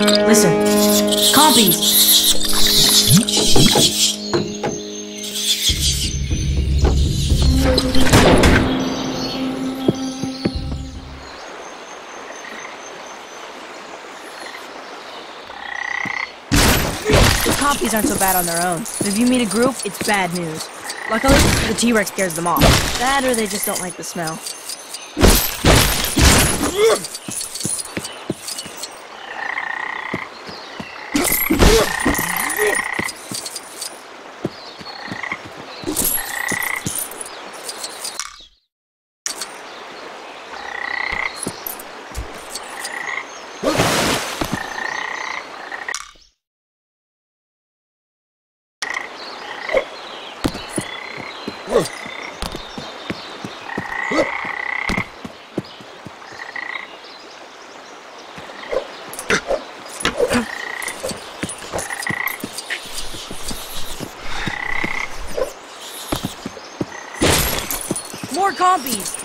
Listen. Compies! The compies aren't so bad on their own. But if you meet a group, it's bad news. Luckily, the T-Rex scares them off. That or they just don't like the smell. More compies!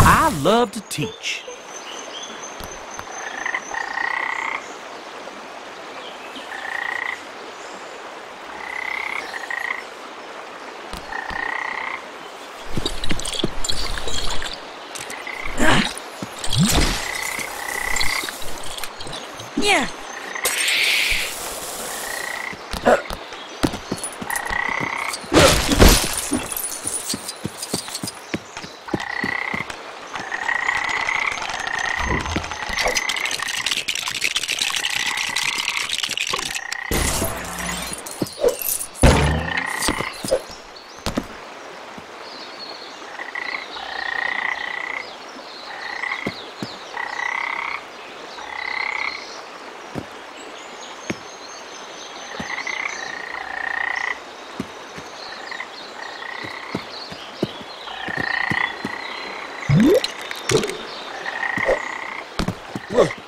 I love to teach. Нет! Yeah!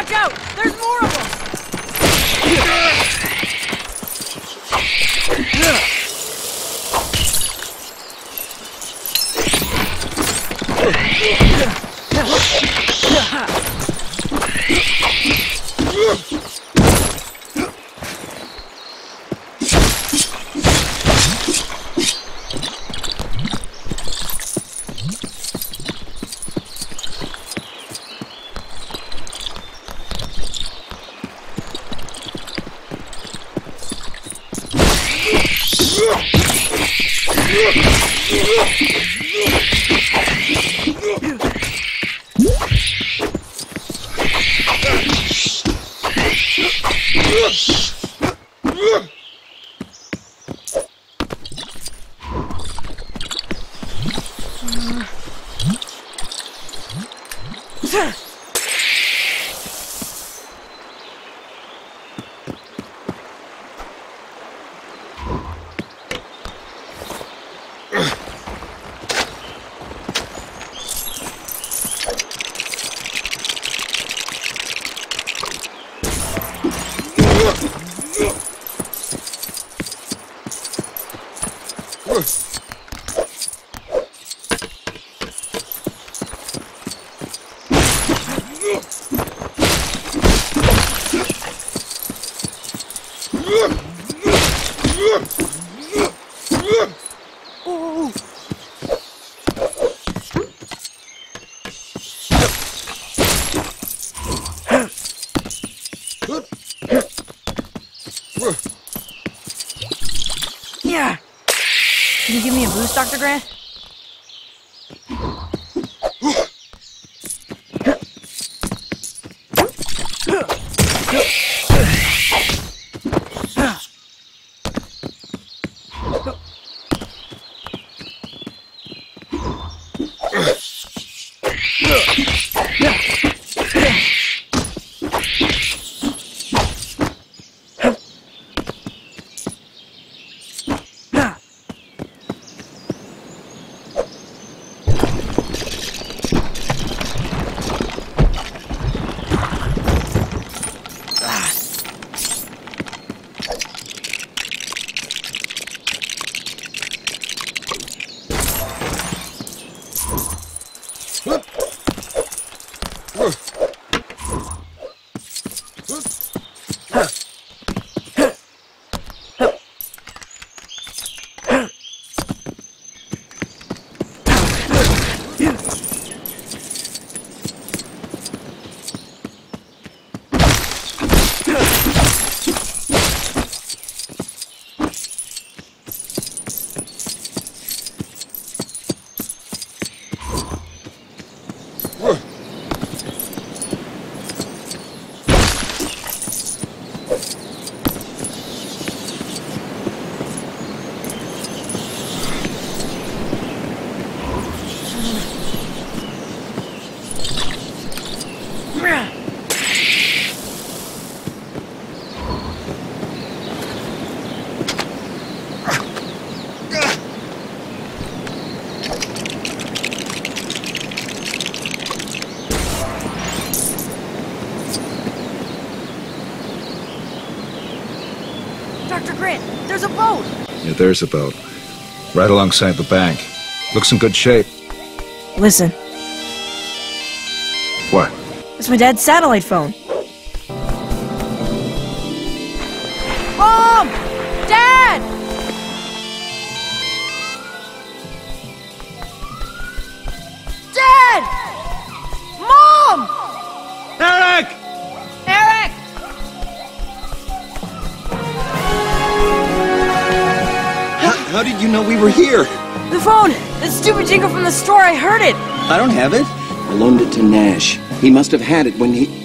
Watch out! There's more Yeah. Can you give me a boost, Dr. Grant? There's a boat. Right alongside the bank. Looks in good shape. Listen, What? it's my dad's satellite phone. How did you know we were here? The phone! That stupid jingle from the store, I heard it! I don't have it. I loaned it to Nash. He must have had it when he.